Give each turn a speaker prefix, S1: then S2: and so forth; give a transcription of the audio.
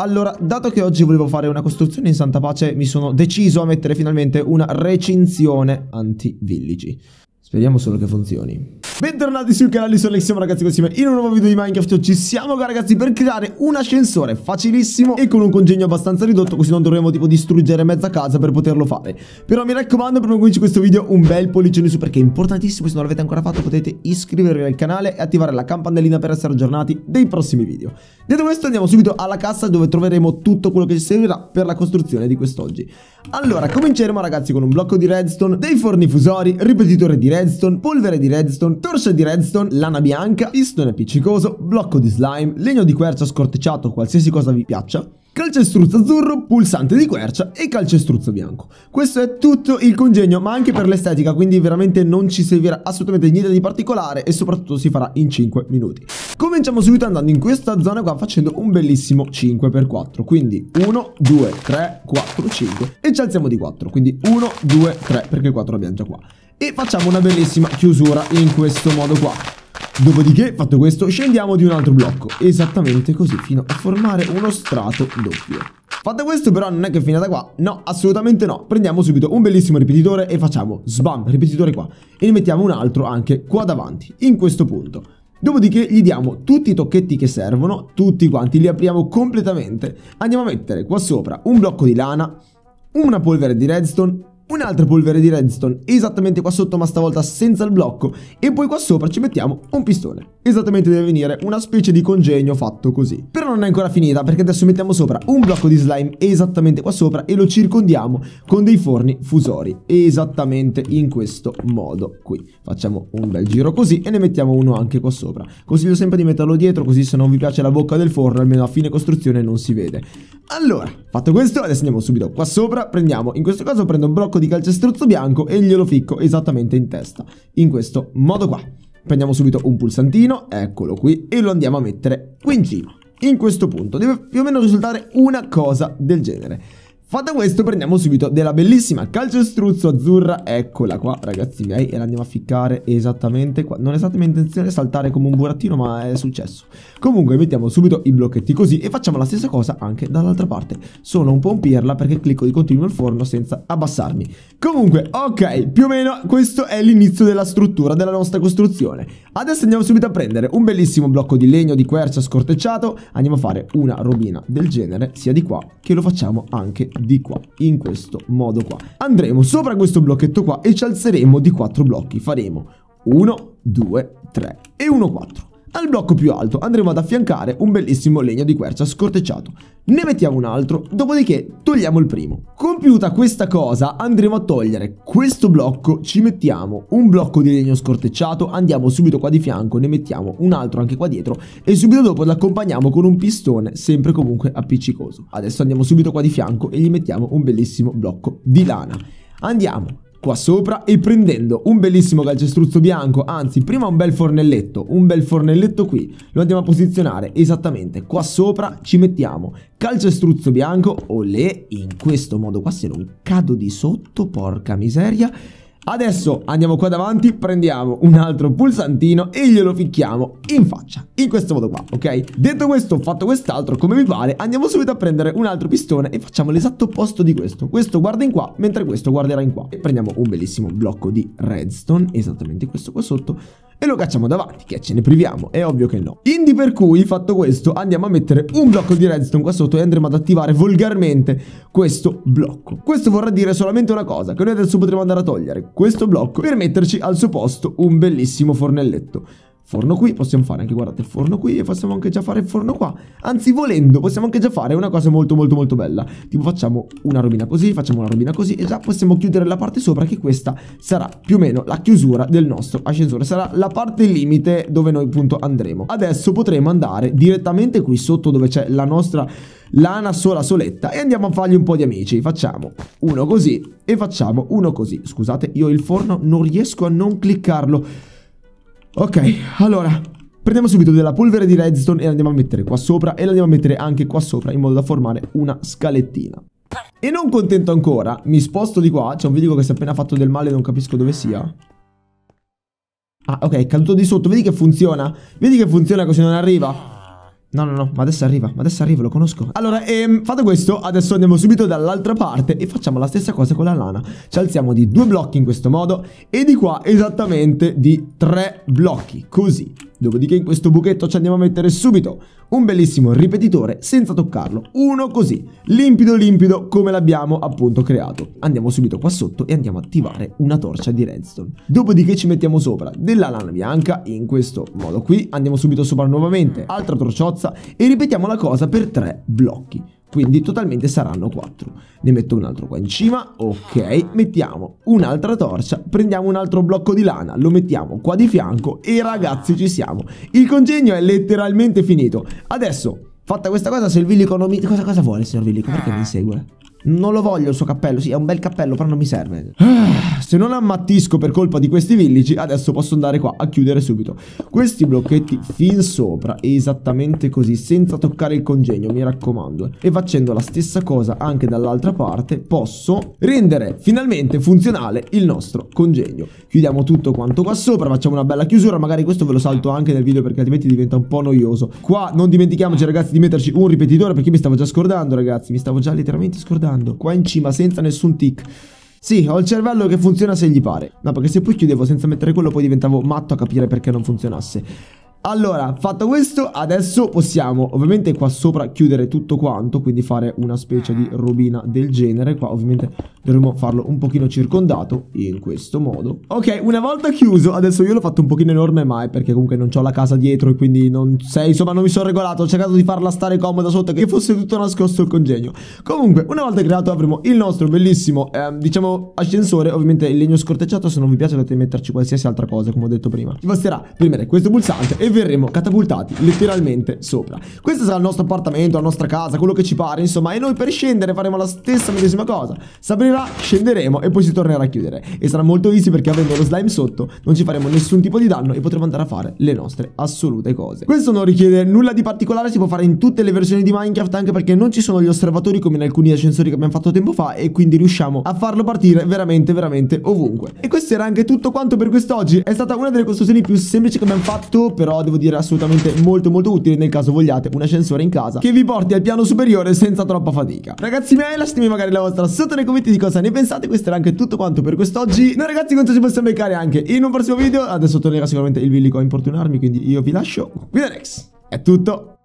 S1: Allora, dato che oggi volevo fare una costruzione in santa pace, mi sono deciso a mettere finalmente una recinzione anti-villigi. Speriamo solo che funzioni. Bentornati sul canale, sono Alexiamo ragazzi insieme in un nuovo video di Minecraft. Ci siamo ragazzi per creare un ascensore facilissimo e con un congegno abbastanza ridotto Così non dovremo tipo distruggere mezza casa per poterlo fare. Però mi raccomando prima che cominci questo video un bel pollicione su Perché è importantissimo, se non l'avete ancora fatto potete iscrivervi al canale E attivare la campanellina per essere aggiornati dei prossimi video. Detto questo andiamo subito alla cassa dove troveremo tutto quello che ci servirà per la costruzione di quest'oggi. Allora cominceremo ragazzi con un blocco di redstone Dei forni fusori, ripetitore di redstone, polvere di redstone torcia di redstone, lana bianca, pistone appiccicoso, blocco di slime, legno di quercia scortecciato, qualsiasi cosa vi piaccia, calcestruzzo azzurro, pulsante di quercia e calcestruzzo bianco. Questo è tutto il congegno, ma anche per l'estetica, quindi veramente non ci servirà assolutamente niente di particolare e soprattutto si farà in 5 minuti. Cominciamo subito andando in questa zona qua facendo un bellissimo 5x4, quindi 1, 2, 3, 4, 5 e ci alziamo di 4, quindi 1, 2, 3 perché 4 abbiamo già qua e facciamo una bellissima chiusura in questo modo qua. Dopodiché, fatto questo, scendiamo di un altro blocco, esattamente così, fino a formare uno strato doppio. Fatto questo però non è che è finita qua, no, assolutamente no. Prendiamo subito un bellissimo ripetitore e facciamo sbam, ripetitore qua. E ne mettiamo un altro anche qua davanti, in questo punto. Dopodiché gli diamo tutti i tocchetti che servono, tutti quanti, li apriamo completamente. Andiamo a mettere qua sopra un blocco di lana, una polvere di redstone, un'altra polvere di redstone esattamente qua sotto ma stavolta senza il blocco e poi qua sopra ci mettiamo un pistone. Esattamente deve venire una specie di congegno fatto così. Però non è ancora finita perché adesso mettiamo sopra un blocco di slime esattamente qua sopra e lo circondiamo con dei forni fusori esattamente in questo modo qui. Facciamo un bel giro così e ne mettiamo uno anche qua sopra. Consiglio sempre di metterlo dietro così se non vi piace la bocca del forno almeno a fine costruzione non si vede. Allora, fatto questo adesso andiamo subito qua sopra, prendiamo, in questo caso prendo un blocco di calcestruzzo bianco e glielo ficco esattamente in testa, in questo modo qua. Prendiamo subito un pulsantino, eccolo qui, e lo andiamo a mettere qui in cima. In questo punto deve più o meno risultare una cosa del genere. Fatto questo prendiamo subito della bellissima calcestruzzo azzurra, eccola qua ragazzi miei e la andiamo a ficcare esattamente qua. Non è stata mia intenzione saltare come un burattino ma è successo. Comunque mettiamo subito i blocchetti così e facciamo la stessa cosa anche dall'altra parte. Sono un po' un pirla perché clicco di continuo il forno senza abbassarmi. Comunque ok, più o meno questo è l'inizio della struttura della nostra costruzione. Adesso andiamo subito a prendere un bellissimo blocco di legno di quercia scortecciato, andiamo a fare una robina del genere sia di qua che lo facciamo anche di qua, in questo modo qua. Andremo sopra questo blocchetto qua e ci alzeremo di 4 blocchi. Faremo 1, 2, 3 e 1, 4. Al blocco più alto andremo ad affiancare un bellissimo legno di quercia scortecciato. Ne mettiamo un altro, dopodiché togliamo il primo. Compiuta questa cosa andremo a togliere questo blocco, ci mettiamo un blocco di legno scortecciato, andiamo subito qua di fianco, ne mettiamo un altro anche qua dietro e subito dopo l'accompagniamo con un pistone sempre comunque appiccicoso. Adesso andiamo subito qua di fianco e gli mettiamo un bellissimo blocco di lana. Andiamo qua sopra e prendendo un bellissimo calcestruzzo bianco, anzi prima un bel fornelletto, un bel fornelletto qui, lo andiamo a posizionare esattamente qua sopra, ci mettiamo calcestruzzo bianco, olè, in questo modo qua se non cado di sotto, porca miseria, Adesso andiamo qua davanti, prendiamo un altro pulsantino e glielo ficchiamo in faccia, in questo modo qua, ok? Detto questo, fatto quest'altro, come vi pare, andiamo subito a prendere un altro pistone e facciamo l'esatto opposto di questo. Questo guarda in qua, mentre questo guarderà in qua. E prendiamo un bellissimo blocco di redstone, esattamente questo qua sotto, e lo cacciamo davanti, che ce ne priviamo, è ovvio che no. Quindi per cui, fatto questo, andiamo a mettere un blocco di redstone qua sotto e andremo ad attivare volgarmente questo blocco. Questo vorrà dire solamente una cosa, che noi adesso potremo andare a togliere questo blocco per metterci al suo posto un bellissimo fornelletto forno qui, possiamo fare anche, guardate, forno qui e possiamo anche già fare forno qua. Anzi, volendo, possiamo anche già fare una cosa molto molto molto bella. Tipo facciamo una robina così, facciamo una robina così e già possiamo chiudere la parte sopra che questa sarà più o meno la chiusura del nostro ascensore. Sarà la parte limite dove noi appunto andremo. Adesso potremo andare direttamente qui sotto dove c'è la nostra lana sola soletta e andiamo a fargli un po' di amici. Facciamo uno così e facciamo uno così. Scusate, io il forno non riesco a non cliccarlo. Ok, allora Prendiamo subito della polvere di redstone e la andiamo a mettere qua sopra E la andiamo a mettere anche qua sopra in modo da formare una scalettina E non contento ancora, mi sposto di qua C'è un video che si è appena fatto del male non capisco dove sia Ah ok, è caduto di sotto, vedi che funziona? Vedi che funziona così non arriva? No, no, no, ma adesso arriva, ma adesso arriva, lo conosco. Allora, ehm, fatto questo, adesso andiamo subito dall'altra parte e facciamo la stessa cosa con la lana. Ci alziamo di due blocchi in questo modo e di qua esattamente di tre blocchi, così. Dopodiché in questo buchetto ci andiamo a mettere subito un bellissimo ripetitore senza toccarlo, uno così, limpido limpido come l'abbiamo appunto creato. Andiamo subito qua sotto e andiamo a attivare una torcia di redstone. Dopodiché ci mettiamo sopra della lana bianca in questo modo qui, andiamo subito sopra nuovamente, altra torciozza e ripetiamo la cosa per tre blocchi quindi totalmente saranno 4. Ne metto un altro qua in cima, ok, mettiamo un'altra torcia, prendiamo un altro blocco di lana, lo mettiamo qua di fianco e ragazzi ci siamo. Il congegno è letteralmente finito. Adesso, fatta questa cosa, se il Villico non mi... Cosa, cosa vuole, signor Villico? Perché mi segue? Non lo voglio il suo cappello, sì è un bel cappello però non mi serve. Ah, Se non ammattisco per colpa di questi villici Adesso posso andare qua a chiudere subito. Questi blocchetti fin sopra Esattamente così senza toccare il congegno mi raccomando E facendo la stessa cosa anche dall'altra parte Posso rendere finalmente funzionale il nostro congegno. Chiudiamo tutto quanto qua sopra Facciamo una bella chiusura Magari questo ve lo salto anche nel video perché altrimenti diventa un po' noioso. Qua non dimentichiamoci ragazzi di metterci un ripetitore Perché mi stavo già scordando ragazzi Mi stavo già letteralmente scordando guardando, qua in cima senza nessun tic. Sì, ho il cervello che funziona se gli pare. No, perché se poi chiudevo senza mettere quello poi diventavo matto a capire perché non funzionasse. Allora, fatto questo, adesso possiamo ovviamente qua sopra chiudere tutto quanto, quindi fare una specie di robina del genere. Qua ovviamente dovremo farlo un pochino circondato, in questo modo. Ok, una volta chiuso, adesso io l'ho fatto un pochino enorme mai, perché comunque non ho la casa dietro e quindi non sei, insomma non mi sono regolato, ho cercato di farla stare comoda sotto, che fosse tutto nascosto il congegno. Comunque, una volta creato avremo il nostro bellissimo, eh, diciamo, ascensore, ovviamente il legno scortecciato, se non vi piace dovete metterci qualsiasi altra cosa, come ho detto prima. Vi basterà premere questo pulsante e verremo catapultati letteralmente sopra. Questo sarà il nostro appartamento, la nostra casa, quello che ci pare, insomma, e noi per scendere faremo la stessa medesima cosa. S'aprirà, scenderemo e poi si tornerà a chiudere. E sarà molto easy perché avendo lo slime sotto non ci faremo nessun tipo di danno e potremo andare a fare le nostre assolute cose. Questo non richiede nulla di particolare, si può fare in tutte le versioni di Minecraft anche perché non ci sono gli osservatori come in alcuni ascensori che abbiamo fatto tempo fa e quindi riusciamo a farlo partire veramente veramente ovunque. E questo era anche tutto quanto per quest'oggi. È stata una delle costruzioni più semplici che abbiamo fatto, però devo dire assolutamente molto molto utile nel caso vogliate un ascensore in casa che vi porti al piano superiore senza troppa fatica. Ragazzi miei lasciatemi magari la vostra sotto nei commenti di cosa ne pensate, questo era anche tutto quanto per quest'oggi. Noi ragazzi quanto ci possiamo beccare anche in un prossimo video, adesso tornerà sicuramente il villico a importunarmi quindi io vi lascio. The next. È tutto.